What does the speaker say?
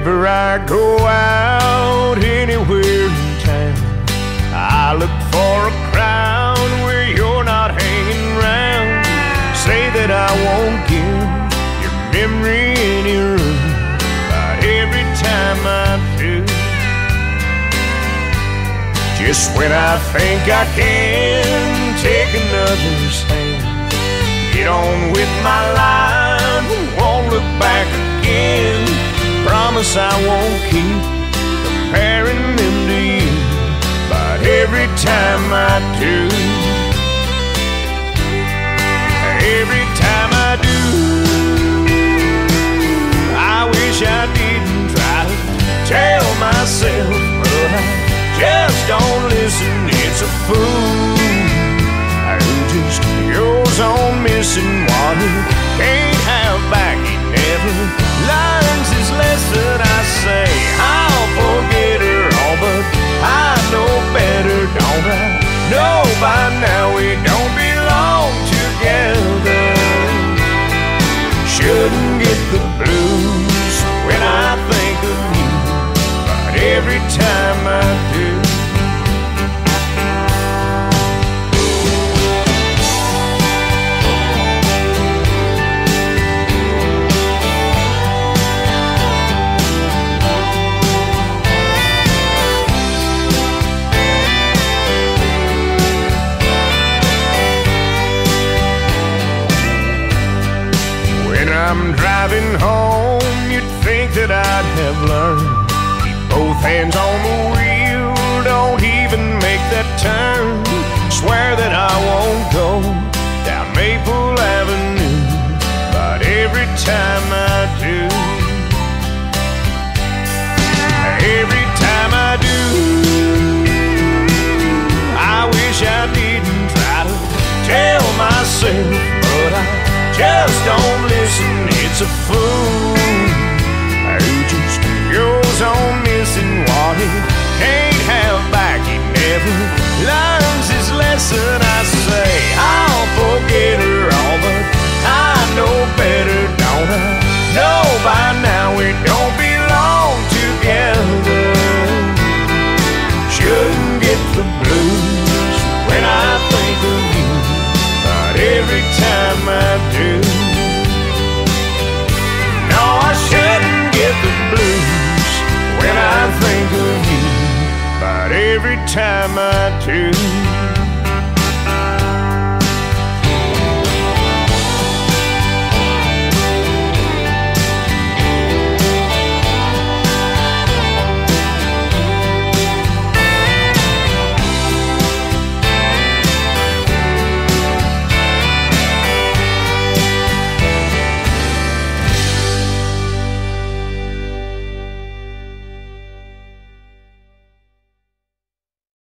Whenever I go out anywhere in town, I look for a crowd where you're not hanging around. Say that I won't give your memory any room, but every time I do, just when I think I can take another's hand, get on with my life, Promise I won't keep comparing them to you, but every time I do, every time I do, I wish I didn't try to tell myself, but I just don't listen. It's a fool who just goes on missing what he can't have back. He never learns every time I do. Hands on the wheel, don't even make that turn. Swear that I won't go down Maple Avenue, but every time I do, every time I do, I wish I didn't try to tell myself, but I just don't listen. It's a fool every time I do. No, I shouldn't get the blues when I think of you, but every time I do.